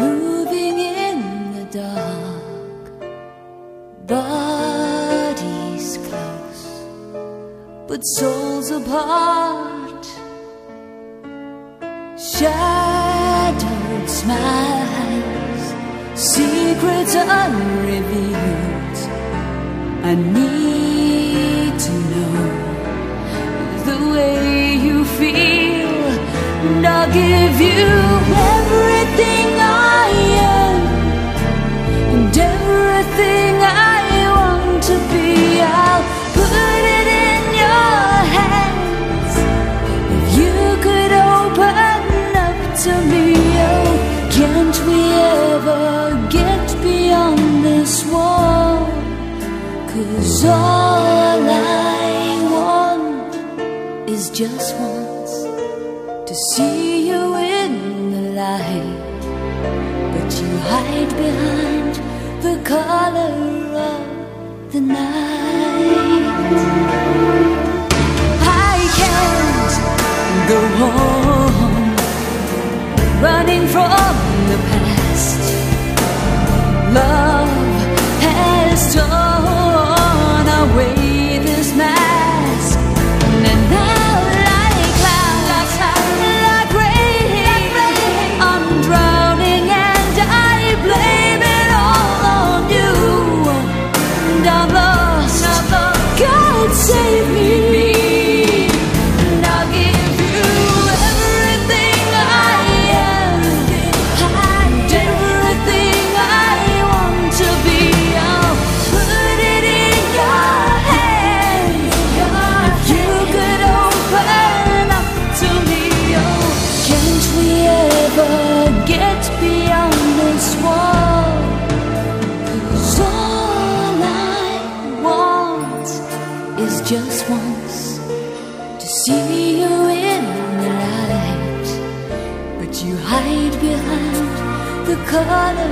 moving in the dark, bodies close, but souls apart. Shadowed smiles, secrets unrevealed. I need Cause all I want is just once to see you in the light. But you hide behind the color of the night. Get beyond this wall? 'Cause all I want is just once to see you in the light, but you hide behind the color